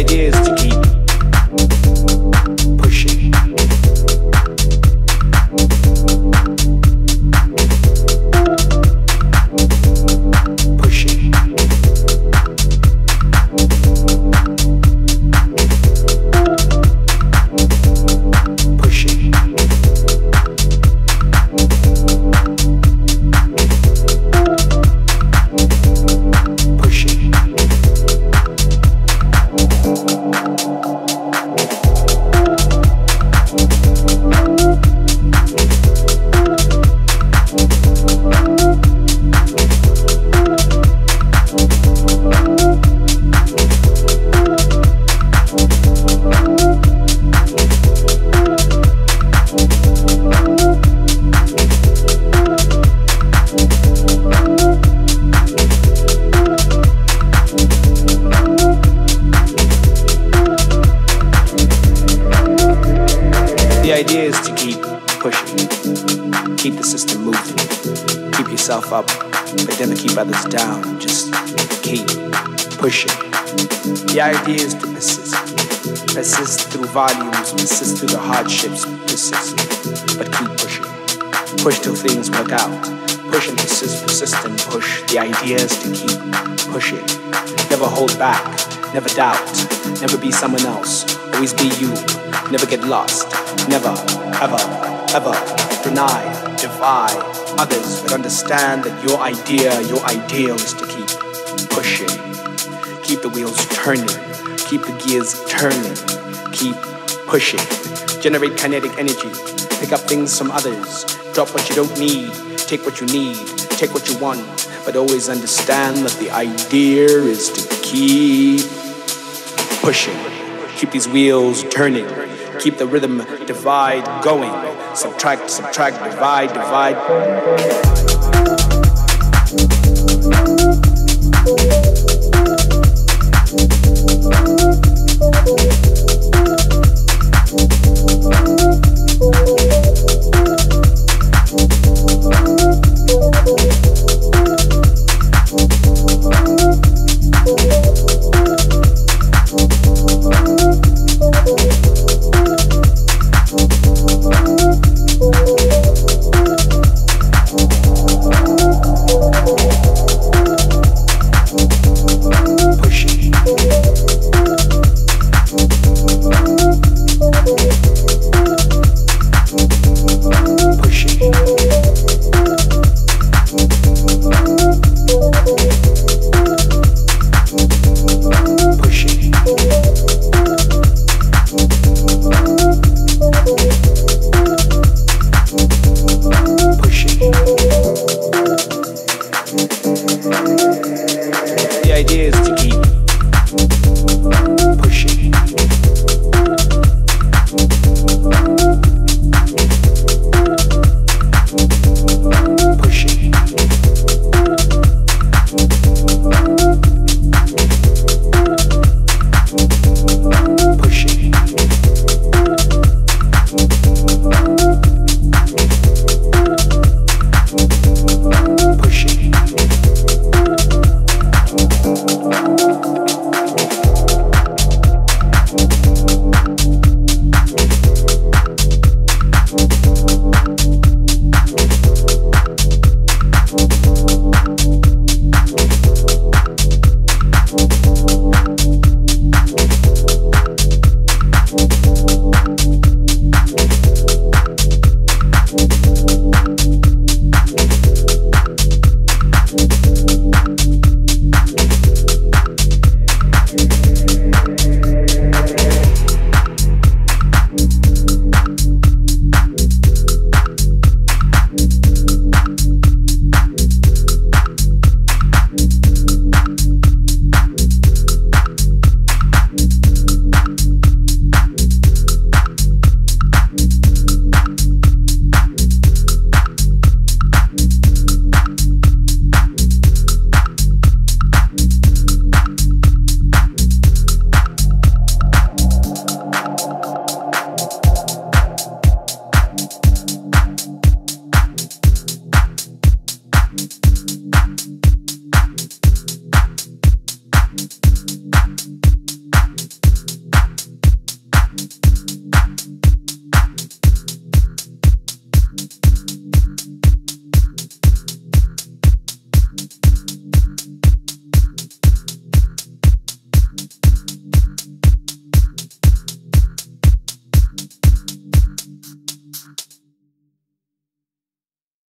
ideas to keep yourself up, but never keep others down. Just keep pushing. The idea is to persist. Persist through volumes, persist through the hardships, persist. But keep pushing. Push till things work out. Push and persist, persist and push. The idea is to keep pushing. Never hold back, never doubt, never be someone else. Always be you. Never get lost. Never, ever, ever deny, defy others, but understand that your idea, your ideal is to keep pushing. Keep the wheels turning. Keep the gears turning. Keep pushing. Generate kinetic energy. Pick up things from others. Drop what you don't need. Take what you need. Take what you want. But always understand that the idea is to keep pushing. Keep these wheels turning. Keep the rhythm divide going subtract, subtract, divide, divide. idea is to keep